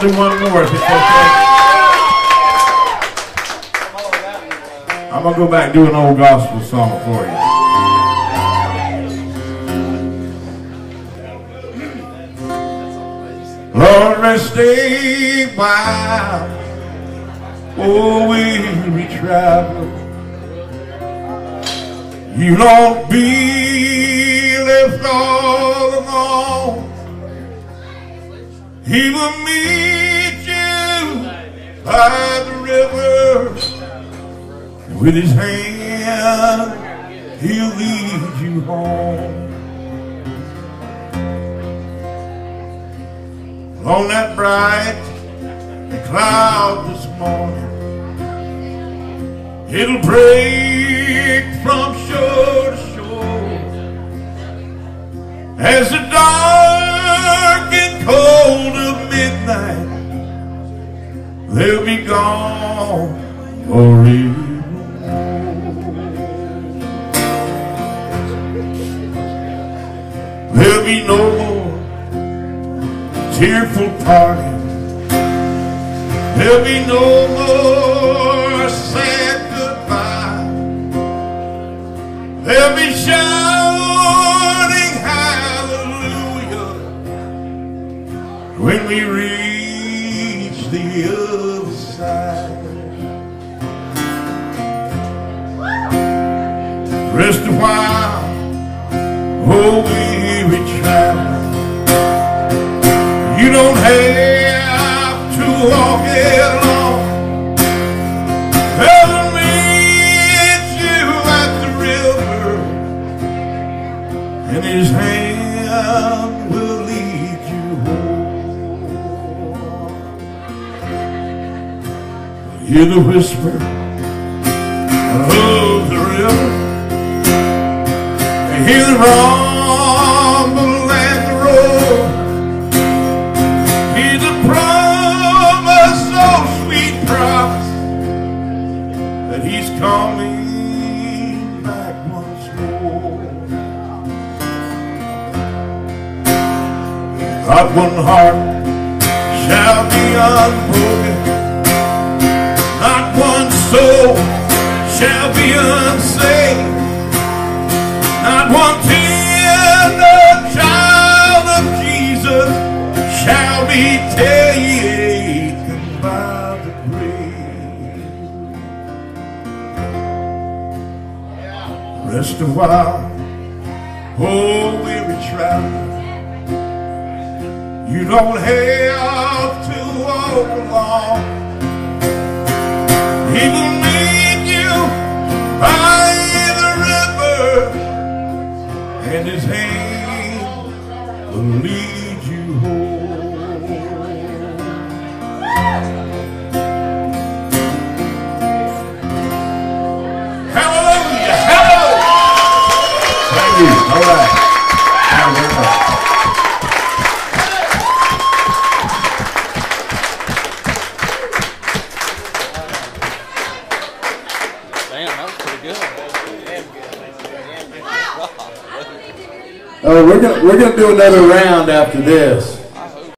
Do one more if it's okay. I'm gonna go back and do an old gospel song for you. Lord, rest a while. Oh, weary travel. You don't be left all alone. He will meet you by the river. With his hand, he'll lead you home. On that bright cloud this morning, it'll break from shore to shore. As the dark cold of midnight, they'll be gone forevermore. There'll be no more tearful parting. There'll be no more sad goodbye. There'll be shouting we reach the other side. Rest a while, oh weary traveler. You don't have to walk it alone. They'll meet you at the river, and his hand Hear the whisper of the river. Hear the rumble and the roar. He's a promise, so sweet promise, that he's coming back once more. Not one heart shall be unbroken, soul shall be unsaved, not one tender child of Jesus shall be taken by the grave. Rest a while, oh weary traveler. You don't have to walk along. And his hand will lead you home. Hallelujah! Hallelujah! Thank you. All right. Oh, we're gonna we're gonna do another round after this.